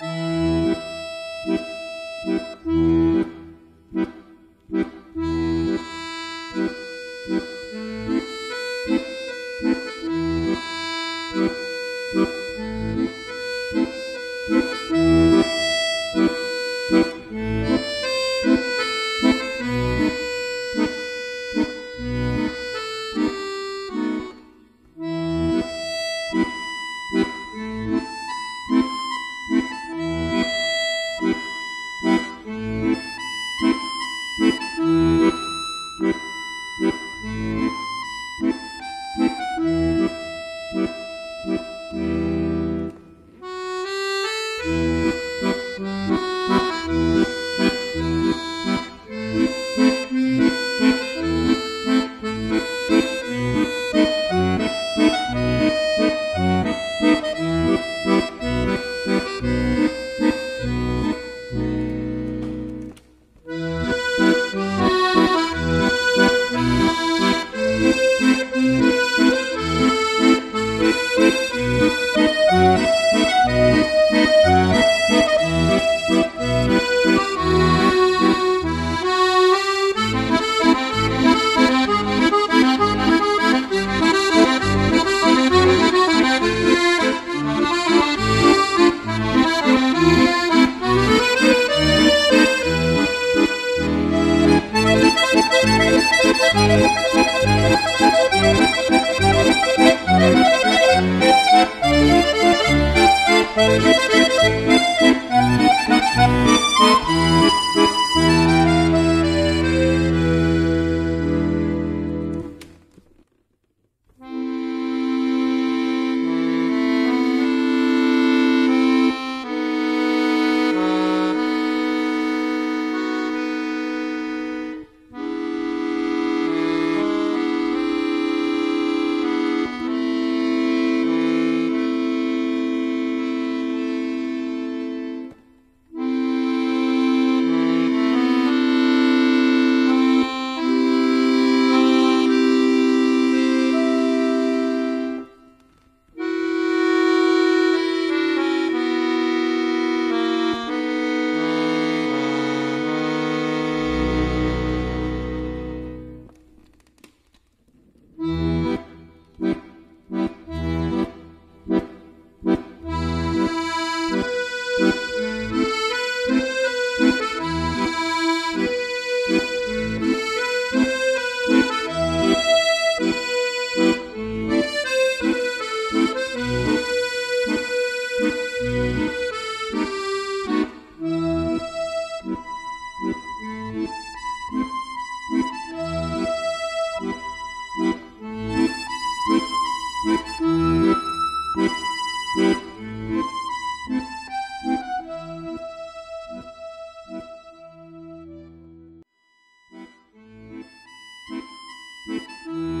Thank Música